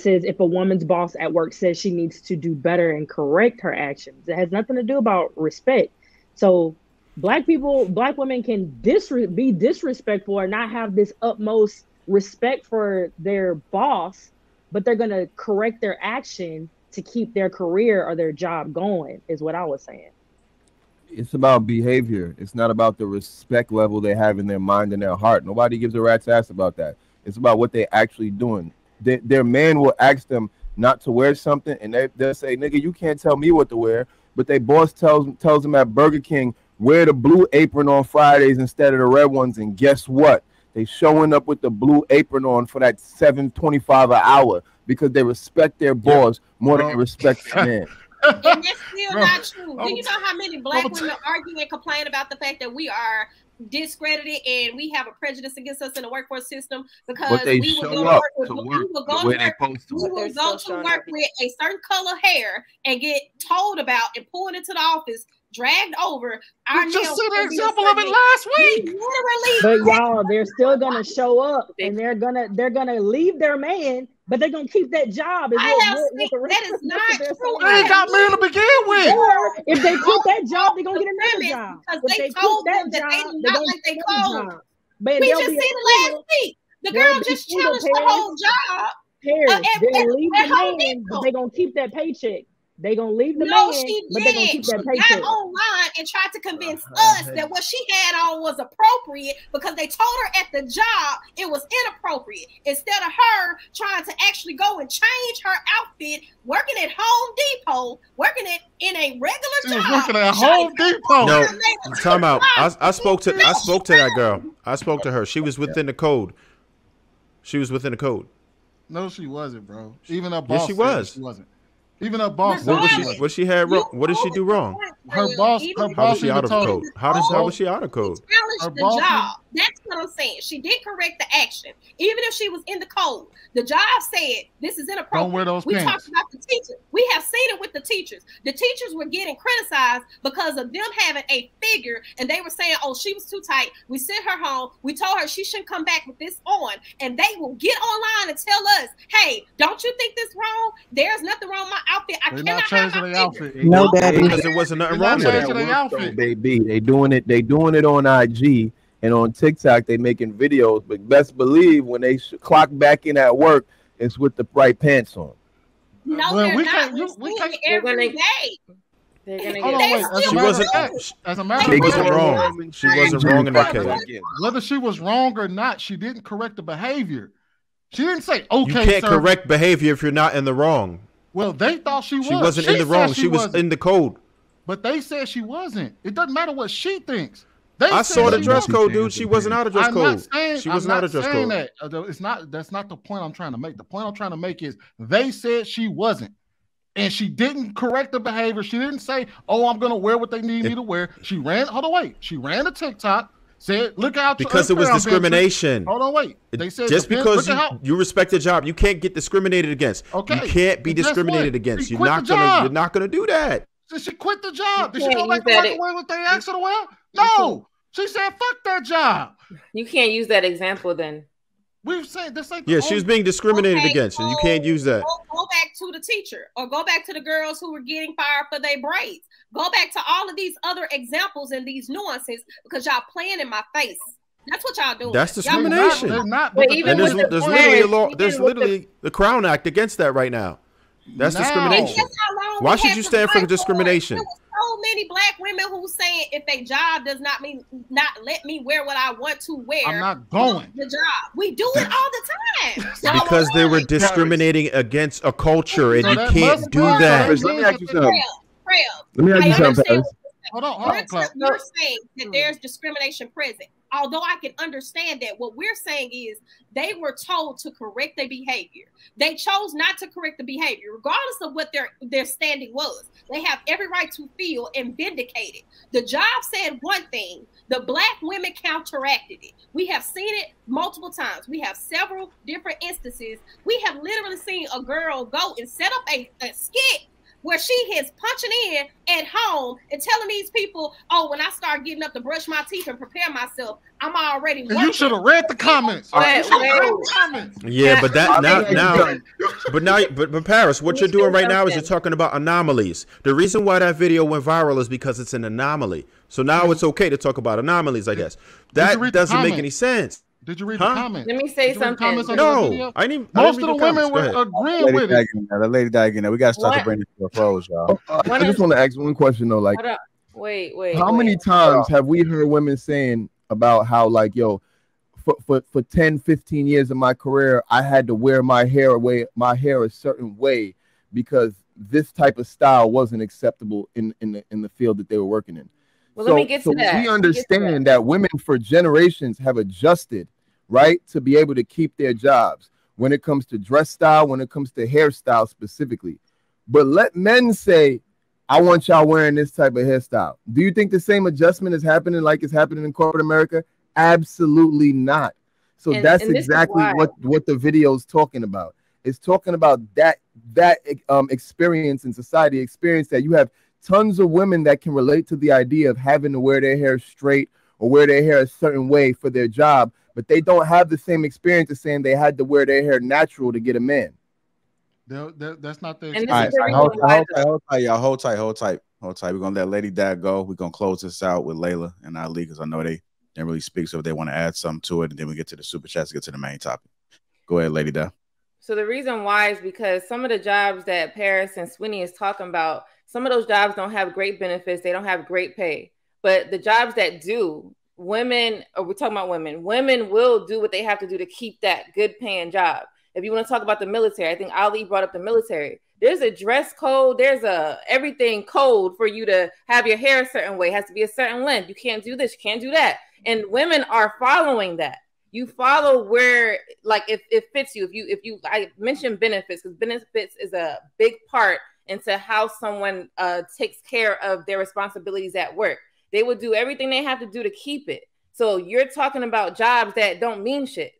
says if a woman's boss at work says she needs to do better and correct her actions. It has nothing to do about respect. So black people, black women can disre- be disrespectful or not have this utmost respect for their boss, but they're gonna correct their action to keep their career or their job going, is what I was saying. It's about behavior. It's not about the respect level they have in their mind and their heart. Nobody gives a rat's ass about that. It's about what they're actually doing. They, their man will ask them not to wear something, and they, they'll say, "Nigga, you can't tell me what to wear." But their boss tells tells them at Burger King, "Wear the blue apron on Fridays instead of the red ones." And guess what? They showing up with the blue apron on for that seven twenty five an hour because they respect their boss more than they respect the man. and that's still Bro, not true. Do you oh. know how many black oh. women argue and complain about the fact that we are discredited and we have a prejudice against us in the workforce system because we will go to work with, we will go to work, we will go to work with a certain color hair and get told about and pulled into the office dragged over. Our you just said an example of it last week. Literally, but y'all, they're still gonna show up and they're gonna they're gonna leave their man, but they're gonna keep that job. I have seen, that is not true. They ain't got man to begin with. Or if they quit that job, they're gonna get another job. Because they, they told them that they did not like they called. But we just seen it last week. The girl just challenged the whole job. Parents, uh, they're leave the man, but they're gonna keep that paycheck. They gonna leave the no, man, she but they gonna keep that paycheck. Got online and tried to convince uh, us that what she had on was appropriate because they told her at the job it was inappropriate. Instead of her trying to actually go and change her outfit, working at Home Depot, working it in a regular she job. working at Home Depot. No, time out. I, I spoke to no, I spoke to that girl. I spoke to her. She was within the code. She was within the code. No, she wasn't, bro. Even a boss. Yes, she was. She wasn't. Even her boss. What was she? What she had wrong? What did she do wrong? Her boss. Her boss. How was she out of code? How does? How was she out of code? Challenged the job. That's what I'm saying. She did correct the action, even if she was in the code. The job said this is inappropriate. Don't wear those we pants. talked about the teachers. We have seen it with the teachers. The teachers were getting criticized because of them having a figure, and they were saying, "Oh, she was too tight." We sent her home. We told her she shouldn't come back with this on, and they will get online and tell us, "Hey, don't you think this wrong? There's nothing wrong with my outfit. I They're cannot have my the outfit. No, daddy, because there wasn't nothing wrong with it. Outfit. Baby, they doing it. They doing it on IG and on TikTok. They making videos, but best believe when they clock back in at work, it's with the right pants on. No, well, they're we not. Can't, you, we can't, every gonna, day. They're gonna get. wait. As she wasn't. as a matter she wasn't wrong. She wasn't wrong in that case. Whether she was wrong or not, she didn't correct the behavior. She didn't say, "Okay." You can't sir. correct behavior if you're not in the wrong. Well, they thought she was. She wasn't she in the wrong. She, she was in the code. But they said she wasn't. It doesn't matter what she thinks. They I saw the dress code, dude. She wasn't out of dress I'm code. Saying, she wasn't out of dress code. That. It's not. That's not the point I'm trying to make. The point I'm trying to make is they said she wasn't, and she didn't correct the behavior. She didn't say, "Oh, I'm going to wear what they need me to wear." She ran. Hold on, wait. She ran a TikTok. Said, "Look out!" Because it was discrimination. Hold on, wait. They said just because you, you respect the job, you can't get discriminated against. Okay, you can't be discriminated against. You're not gonna. You're not gonna do that. Did she quit the job? Did she go back to work away with they asked her to wear? No. She said, "Fuck that job." You can't use that example then. We've said this ain't. Yeah, she was being discriminated okay, against, so and you can't use that. Go, go, back to the teacher, or go back to the girls who were getting fired for their braids. Go back to all of these other examples and these nuances because y'all playing in my face. That's what y'all doing. That's discrimination. They're not. But even and there's, the there's literally a law. There's literally the, the Crown Act against that right now. That's now. discrimination. Why should you stand for discrimination? So many black women who saying if a job does not mean not let me wear what I want to wear. I'm not going. The job. We do it all the time. So because they were discriminating against a culture, and so you can't do that. Let me ask you something. Let me ask you something. Hold on, hold on, you're, you're saying that there's discrimination present. Although I can understand that, what we're saying is they were told to correct their behavior. They chose not to correct the behavior, regardless of what their their standing was. They have every right to feel and vindicate it. The job said one thing, the black women counteracted it. We have seen it multiple times. We have several different instances. We have literally seen a girl go and set up a, a skit where she is punching in at home and telling these people, "Oh, when I start getting up to brush my teeth and prepare myself, I'm already." And you should have read the comments. Wait, You read the comments. Yeah, but that now now, but now, but, but Paris, what you're doing right now is you're talking about anomalies. The reason why that video went viral is because it's an anomaly. So now it's okay to talk about anomalies, I guess. That doesn't make any sense. Did you read Huh? the comments? Let me say Did you read the comments something. the No. I didn't. I Most didn't of the read women comments. were agreeing Lady with it. Now. The lady Dagging now. We gotta start What? to bring this to a close, y'all. Uh, One I just want to ask one question though. Like, Wait, wait. how wait. many times have we heard women saying about how like yo for, for for 10 15 years of my career i had to wear my hair away my hair a certain way because this type of style wasn't acceptable in in the in the field that they were working in Well, so, let me get so to that. we Let me get to understand that women for generations have adjusted right to be able to keep their jobs when it comes to dress style when it comes to hairstyle specifically but let men say I want y'all wearing this type of hairstyle. Do you think the same adjustment is happening like it's happening in corporate America? Absolutely not. So And- that's and exactly what what the video is talking about. It's talking about that that um, experience in society, experience that you have tons of women that can relate to the idea of having to wear their hair straight or wear their hair a certain way for their job, but they don't have the same experience as saying they had to wear their hair natural to get a man. They're- they're- that's not the And this All right, is the all right, hold, hold tight, hold tight, y'all. Hold tight, hold tight, hold tight. We're gonna let Lady Dad go. We're gonna close this out with Layla and Ali because I know they didn't really speak. So if they want to add something to it, and then we get to the super chats, to get to the main topic. Go ahead, Lady Dad. So the reason why is because some of the jobs that Paris and Sweeney is talking about, some of those jobs don't have great benefits, they don't have great pay. But the jobs that do, women, or we're talking about women, women will do what they have to do to keep that good paying job. If you want to talk about the military, I think Ali brought up the military. There's a dress code, there's a everything code for you to have your hair a certain way, it has to be a certain length. You can't do this, you can't do that. And women are following that you follow where like if it fits you if you if you i mentioned benefits because benefits is a big part into how someone uh takes care of their responsibilities at work. They will do everything they have to do to keep it. So you're talking about jobs that don't mean shit.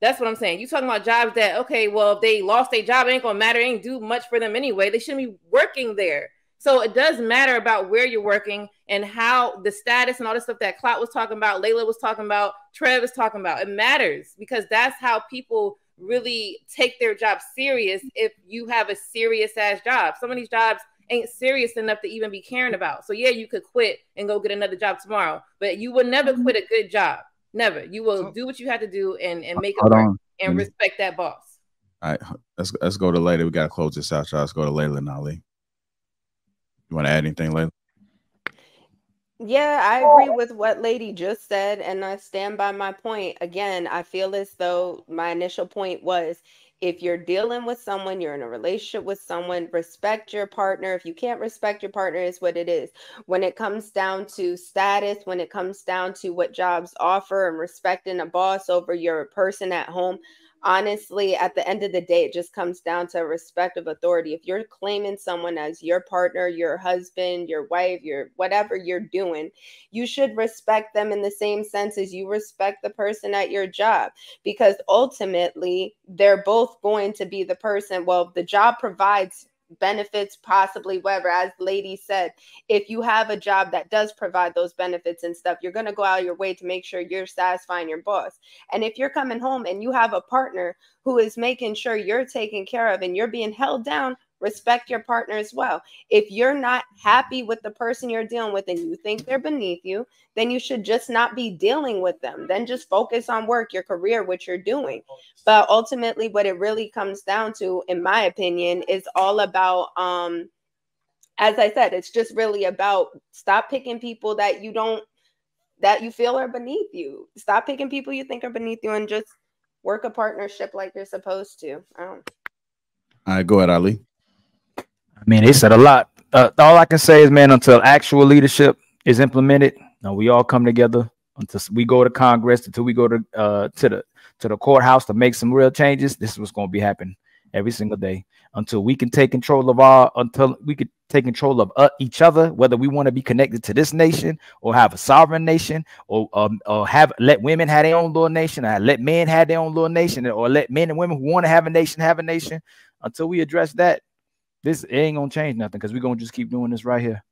That's what i'm saying. You talking about jobs that okay well if they lost their job it ain't gonna matter. It ain't do much for them anyway. They shouldn't be working there. So it does matter about where you're working and how the status and all this stuff that Clout was talking about, Layla was talking about, Trev was talking about. It matters because that's how people really take their job serious if you have a serious ass job. Some of these jobs ain't serious enough to even be caring about. So yeah, you could quit and go get another job tomorrow, but you will never mm-hmm. quit a good job. Never. You will oh. do what you have to do and, and make it work on. and me- respect that boss. All right, let's let's go to Layla. We gotta close this out, y'all. Let's go to Layla and Ali. You want to add anything, Layla? Yeah, I agree with what Lady just said, and I stand by my point. Again, I feel as though my initial point was if you're dealing with someone, you're in a relationship with someone, respect your partner. If you can't respect your partner, is what it is. When it comes down to status, when it comes down to what jobs offer and respecting a boss over your person at home, honestly, at the end of the day, it just comes down to respect of authority. If you're claiming someone as your partner, your husband, your wife, your whatever you're doing, you should respect them in the same sense as you respect the person at your job because ultimately they're both going to be the person. Well, the job provides benefits possibly whatever. As lady said if you have a job that does provide those benefits and stuff you're going to go out your way to make sure you're satisfying your boss. And if you're coming home and you have a partner who is making sure you're taken care of and you're being held down respect your partner as well. If you're not happy with the person you're dealing with and you think they're beneath you then you should just not be dealing with them. Then just focus on work your career what you're doing. But ultimately what it really comes down to in my opinion is all about um as i said it's just really about stop picking people that you don't that you feel are beneath you. Stop picking people you think are beneath you and just work a partnership like you're supposed to. I don't, All right, go ahead, Ali. I mean, they said a lot. Uh, all I can say is, man, until actual leadership is implemented, now we all come together until we go to Congress, until we go to uh, to the to the courthouse to make some real changes. This is what's going to be happening every single day until we can take control of our until we could take control of uh, each other, whether we want to be connected to this nation or have a sovereign nation, or um, or have let women have their own little nation, or let men have their own little nation, or let men and women who want to have a nation have a nation. Until we address that, This ain't gonna change nothing because we're gonna just keep doing this right here.